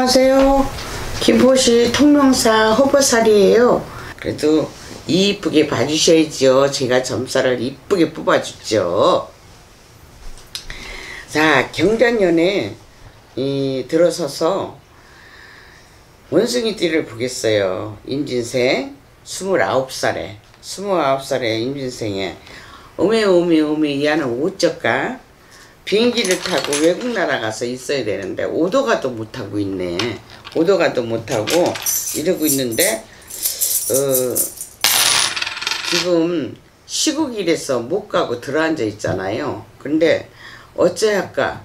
안녕하세요. 김포시 통명사 허버살이에요. 그래도 이쁘게 봐주셔야죠. 제가 점살을 이쁘게 뽑아주죠. 자, 경자년에 이, 들어서서 원숭이 띠를 보겠어요. 임진생 29살에 29살에 임진생에 오메 오메 오메 이하는 어쩌까 비행기를 타고 외국 나라 가서 있어야 되는데 오도가도 못하고 있네. 오도가도 못하고 이러고 있는데 어 지금 시국일에서 못 가고 들어앉아 있잖아요. 근데 어째할까?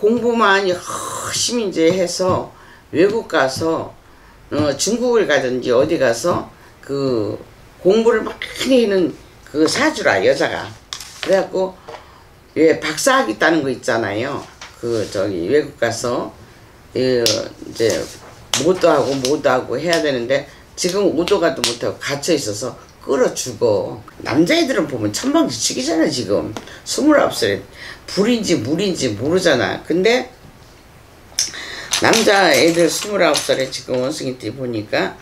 공부만 열심히 이제 해서 외국 가서 어 중국을 가든지 어디 가서 그 공부를 많이 하는 그 사주라 여자가. 그래갖고 예 박사하겠다는 거 있잖아요. 그 저기 외국 가서 예, 이제 뭐도 하고 뭐도 하고 해야 되는데 지금 오도 가도 못하고 갇혀 있어서 끌어 죽어. 남자애들은 보면 천방지축이잖아 지금. 스물아홉 살에 불인지 물인지 모르잖아. 근데 남자애들 스물아홉 살에 지금 원숭이 띠 보니까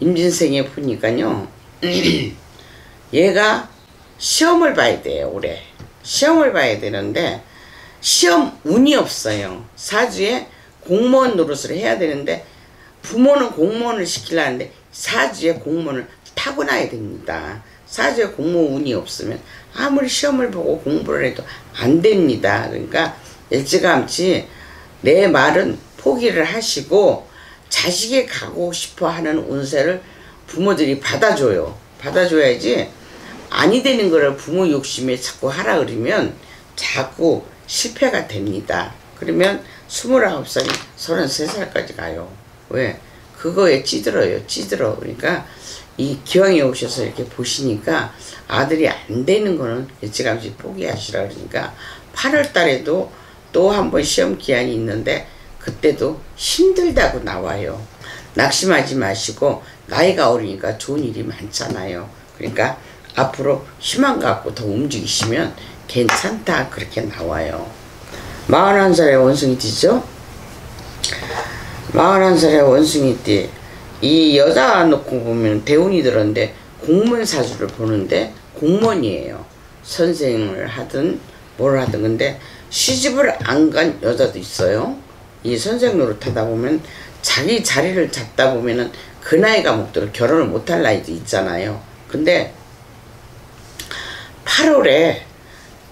임진생에 보니까요 얘가 시험을 봐야 돼요 올해 시험을 봐야 되는데 시험 운이 없어요. 사주에 공무원 노릇을 해야 되는데 부모는 공무원을 시키려는데 사주에 공무원을 타고나야 됩니다. 사주에 공무원 운이 없으면 아무리 시험을 보고 공부를 해도 안 됩니다. 그러니까 일찌감치 내 말은 포기를 하시고 자식이 가고 싶어 하는 운세를 부모들이 받아줘요. 받아줘야지 아니 되는 거를 부모 욕심에 자꾸 하라 그러면 자꾸 실패가 됩니다. 그러면 29살이 33살까지 가요. 왜? 그거에 찌들어요. 찌들어. 그러니까 이 기왕에 오셔서 이렇게 보시니까 아들이 안 되는 거는 일찌감치 포기하시라 그러니까 8월 달에도 또 한 번 시험 기한이 있는데 그때도 힘들다고 나와요. 낙심하지 마시고 나이가 어리니까 좋은 일이 많잖아요. 그러니까 앞으로 희망 갖고 더 움직이시면 괜찮다 그렇게 나와요. 41살의 원숭이띠죠? 41살의 원숭이띠 이 여자 놓고 보면 대운이 들었는데 공무원 사주를 보는데 공무원이에요. 선생을 하든 뭘 하든 근데 시집을 안 간 여자도 있어요. 이 선생 노릇 하다 보면 자기 자리를 잡다 보면은 그 나이가 먹도록 결혼을 못할 나이도 있잖아요. 근데 8월에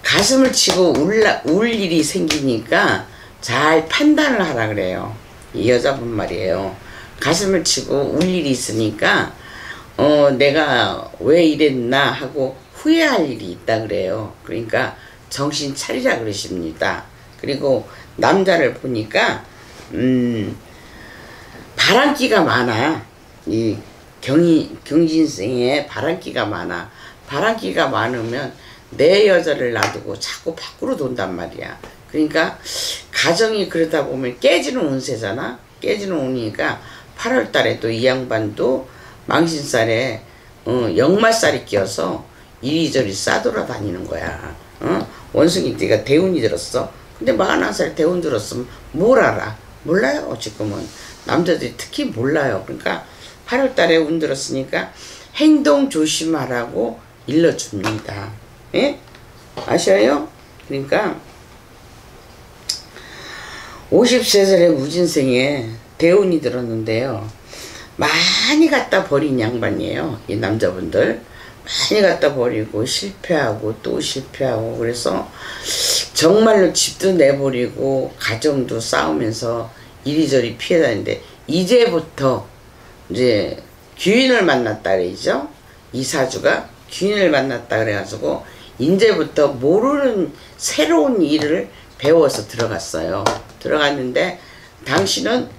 가슴을 치고 울라, 울 일이 생기니까 잘 판단을 하라 그래요. 이 여자분 말이에요. 가슴을 치고 울 일이 있으니까 어 내가 왜 이랬나 하고 후회할 일이 있다 그래요. 그러니까 정신 차리라 그러십니다. 그리고 남자를 보니까 음 바람기가 많아. 이 경이 경진생에 바람기가 많아. 바람기가 많으면 내 여자를 놔두고 자꾸 밖으로 돈단 말이야. 그러니까 가정이 그러다 보면 깨지는 운세잖아. 깨지는 운이니까 8월 달에 또 이 양반도 망신살에 어, 역말살이 끼어서 이리저리 싸돌아다니는 거야. 어? 원숭이 띠가 대운이 들었어. 근데 41살 대운 들었으면 뭘 알아? 몰라요 지금은. 남자들이 특히 몰라요. 그러니까 8월 달에 운 들었으니까 행동 조심하라고 일러줍니다. 예? 아셔요? 그러니까 53살의 무진생에 대운이 들었는데요. 많이 갖다 버린 양반이에요. 이 남자분들. 많이 갖다 버리고 실패하고 또 실패하고 그래서 정말로 집도 내버리고 가정도 싸우면서 이리저리 피해 다니는데 이제부터 이제 귀인을 만났다 그러죠. 이 사주가 귀인을 만났다 그래가지고 이제부터 모르는 새로운 일을 배워서 들어갔어요. 들어갔는데 당신은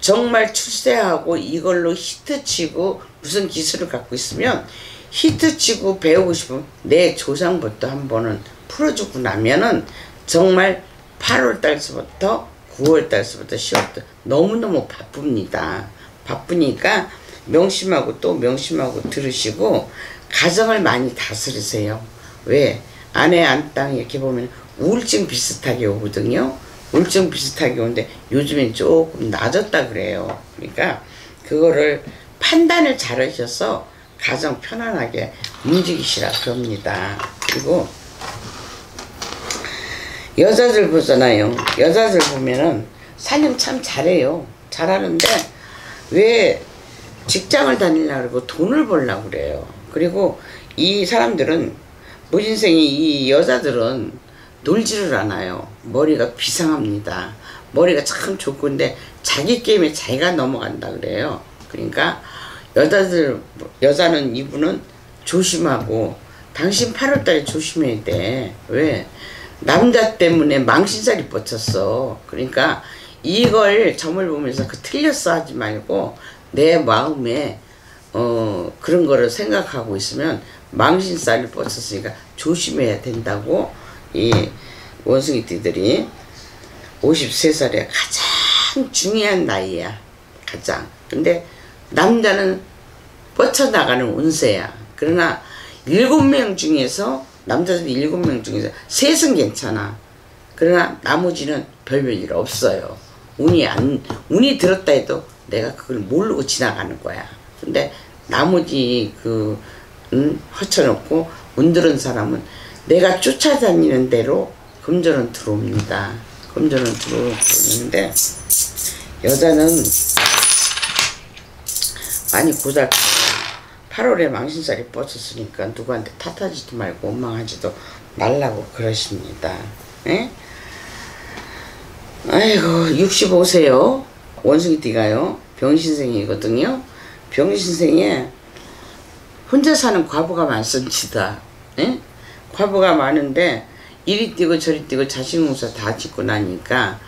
정말 출세하고 이걸로 히트치고 무슨 기술을 갖고 있으면 히트치고 배우고 싶으면 내 조상부터 한 번은 풀어주고 나면은 정말 8월 달서부터 9월 달서부터 10월부터 너무너무 바쁩니다. 바쁘니까 명심하고 또 명심하고 들으시고 가정을 많이 다스리세요. 왜? 아내 안땅 이렇게 보면 우울증 비슷하게 오거든요. 울증 비슷하게 오는데 요즘엔 조금 낮았다 그래요. 그러니까 그거를 판단을 잘 하셔서 가장 편안하게 움직이시라 그럽니다. 그리고 여자들 보잖아요. 여자들 보면은 사냥 참 잘해요. 잘하는데 왜 직장을 다니려고 그러고 돈을 벌려고 그래요. 그리고 이 사람들은 무진생이 이 여자들은 놀지를 않아요. 머리가 비상합니다. 머리가 참 좋건데 자기 게임에 자기가 넘어간다 그래요. 그러니까 여자들 여자는 이분은 조심하고 당신 8월달에 조심해야 돼. 왜? 남자 때문에 망신살이 뻗쳤어. 그러니까 이걸 점을 보면서 그 틀렸어 하지 말고 내 마음에 어 그런 거를 생각하고 있으면 망신살이 뻗쳤으니까 조심해야 된다고 이 원숭이띠들이 53살에 가장 중요한 나이야. 가장. 근데 남자는 뻗쳐나가는 운세야. 그러나 일곱 명 중에서 남자들 일곱 명 중에서 셋은 괜찮아. 그러나 나머지는 별별 일 없어요. 운이 안 운이 들었다 해도 내가 그걸 모르고 지나가는 거야. 근데 나머지 그 음, 허쳐놓고 운 들은 사람은 내가 쫓아다니는 대로 금전은 들어옵니다. 금전은 들어오는데 여자는 많이 고달 8월에 망신살이 뻗었으니까 누구한테 탓하지도 말고 원망하지도 말라고 그러십니다. 에? 아이고 65세요. 원숭이띠가요. 병신생이거든요. 병신생에 혼자 사는 과부가 많습니다. 에? 과부가 많은데 이리 뛰고 저리 뛰고 자식농사 다 짓고 나니까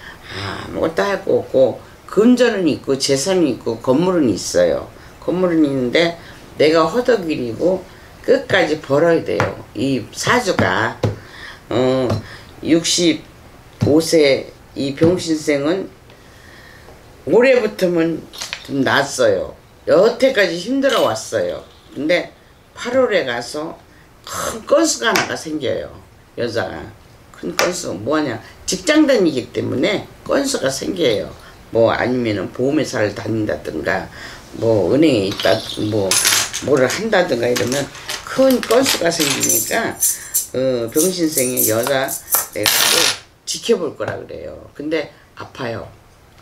아무것도 할 거 없고 금전은 있고 재산은 있고 건물은 있어요. 건물은 있는데 내가 허덕이리고 끝까지 벌어야 돼요. 이 사주가 어 65세 이 병신생은 올해부터는 좀 낫어요. 여태까지 힘들어 왔어요. 근데 8월에 가서 큰 건수가 하나가 생겨요. 여자가. 큰 건수. 뭐하냐. 직장 다니기 때문에 건수가 생겨요. 뭐 아니면은 보험회사를 다닌다든가 뭐 은행에 있다 뭐 뭐를 한다든가 이러면 큰 건수가 생기니까 어, 병신생의 여자 내가 꼭 지켜볼 거라 그래요. 근데 아파요.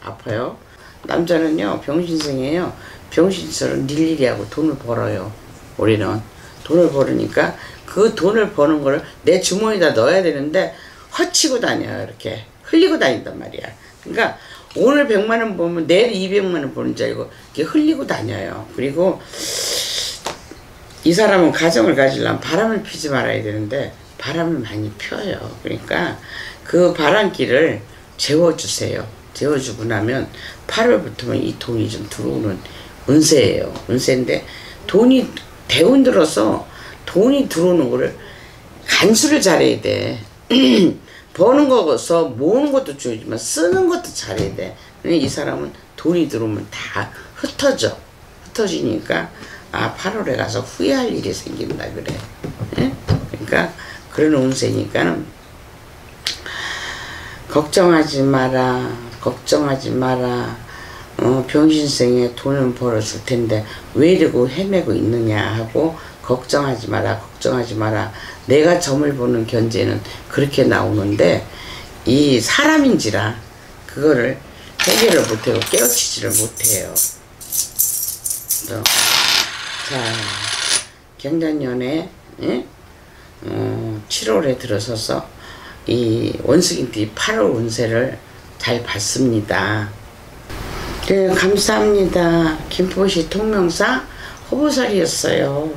아파요. 남자는요 병신생이에요. 병신처럼 일일이 하고 돈을 벌어요. 우리는 돈을 벌으니까 그 돈을 버는 거를 내 주머니에다 넣어야 되는데 허치고 다녀요. 이렇게 흘리고 다닌단 말이야. 그러니까 오늘 100만 원 보면 내일 200만 원 버는 줄 알고 이렇게 흘리고 다녀요. 그리고 이 사람은 가정을 가지려면 바람을 피지 말아야 되는데 바람을 많이 펴요. 그러니까 그 바람기를 재워주세요. 재워주고 나면 8월부터는 이 돈이 좀 들어오는 운세예요. 운세인데 돈이 대운 들어서 돈이 들어오는 거를 간수를 잘해야 돼. 버는 거서 모으는 것도 중요하지만 쓰는 것도 잘해야 돼. 근데 이 사람은 돈이 들어오면 다 흩어져. 흩어지니까 아 8월에 가서 후회할 일이 생긴다 그래. 예? 그러니까 그런 운세니까는 걱정하지 마라. 걱정하지 마라. 어, 병신생에 돈을 벌어줄 텐데 왜 이러고 헤매고 있느냐 하고 걱정하지 마라 걱정하지 마라 내가 점을 보는 견제는 그렇게 나오는데 이 사람인지라 그거를 해결을 못하고 깨우치지를 못해요 자 경자년에 예? 어, 7월에 들어서서 이 원숭이띠 8월 운세를 잘 봤습니다. 네 감사합니다. 김포시 통명사 호보살이었어요